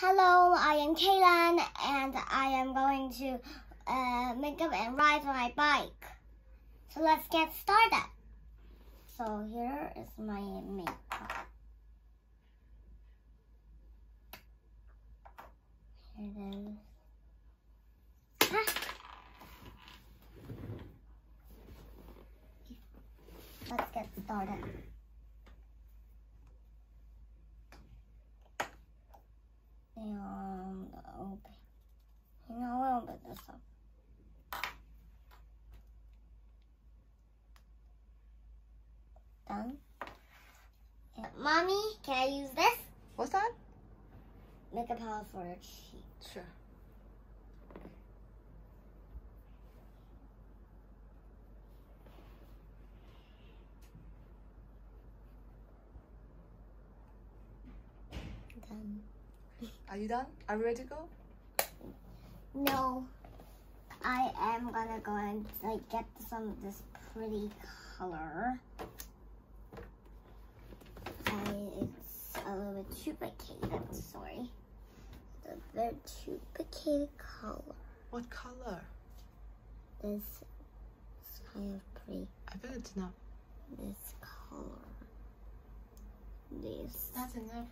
Hello, I am Kaitlyn, and I am going to uh, make up and ride my bike. So let's get started. So here is my makeup. Here it is. Ah. Let's get started. And open. You know, I'll open this up. Done. Yeah. Mommy, can I use this? What's that? Make a palette for your cheek. Sure. Done. Are you done? Are you ready to go? No, I am gonna go and like get some of this pretty color. I, it's a little bit duplicated. Sorry, the very duplicated color. What color? This is kind of pretty. I bet it's enough. This color. This. That's enough.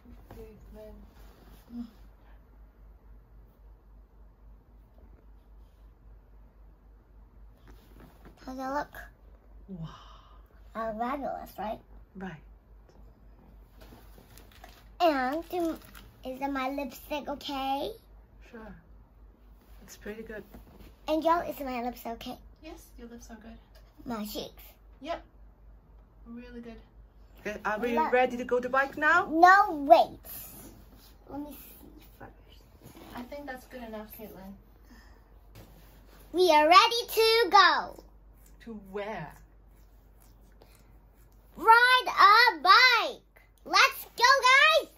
How's it look? Wow. Uh, fabulous, right? Right. And is it my lipstick okay? Sure. It's pretty good. Angel, is my lips okay? Yes, your lips are good. My cheeks. Yep. Really good. Okay, are we Look. ready to go to bike now? No, wait. Let me see first. I think that's good enough, Kaitlyn. We are ready to go. To where? Ride a bike. Let's go, guys.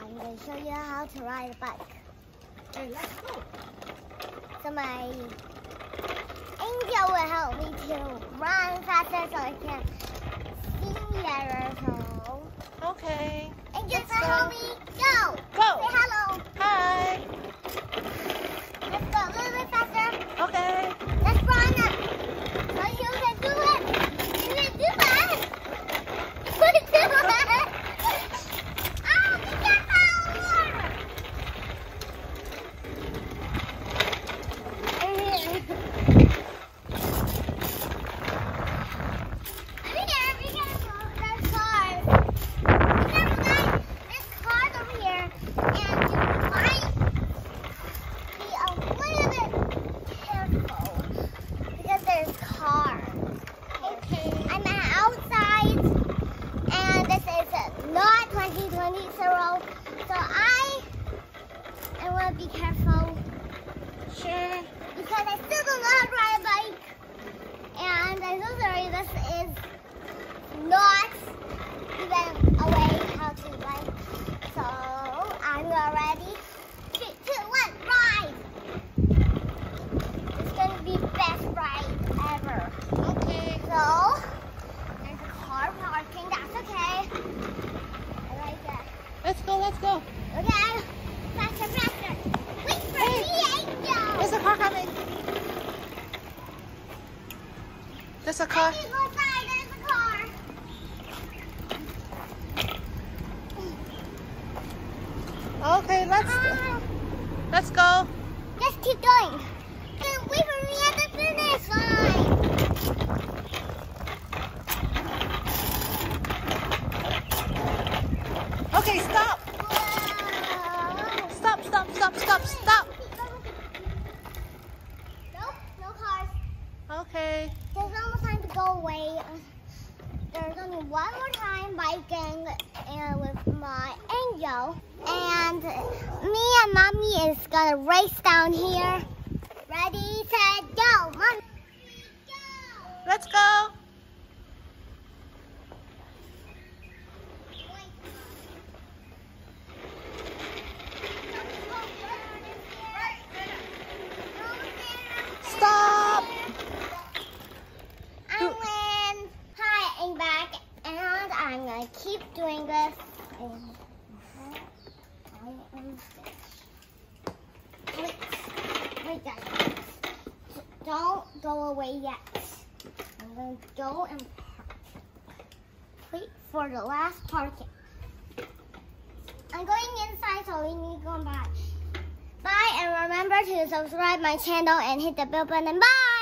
I'm going to show you how to ride a bike. Hey, let's go. So my angel will help me to run faster so I can see better. So Okay. angel, Let's say go. help me go. Go. Say hello. Hi. Let's go a little bit faster. Okay. Let's run up. So you can do it. You can do it. You can do it. Oh, be careful. Be careful, be careful. There's cars. Be careful, guys. There's cars over here. And you might be a little bit careful because there's cars. Okay. I'm outside, and this is not 2020 zero, so I I want to be careful Sure. because I still do not know how to ride a bike, and I'm so sorry. This is not even a way how to ride. So I'm ready. Three, two, one, ride! It's gonna be best ride ever. Okay. So, there's a car parking, that's okay. I like that. Let's go, let's go. Okay, faster, faster. Wait for me, Angel. There's a car coming. There's a car. need to go inside, there's a car. Okay, let's Ah, let's go. just keep going. Wait for me at the finish line. Okay, stop. Stop, stop, stop, stop, stop. Nope, no cars. Okay. There's almost time to go away. There's only one more time biking and with my angel. And me and mommy is gonna race down here. Ready, set, go. Mommy. Go. Let's go. Stop. Win. Hi, I'm back, and I'm gonna keep doing this. Wait, wait, guys. Don't go away yet. I'm gonna go and park. Wait for the last parking. I'm going inside, so we need to go back. Bye, and remember to subscribe my channel and hit the bell button. Bye!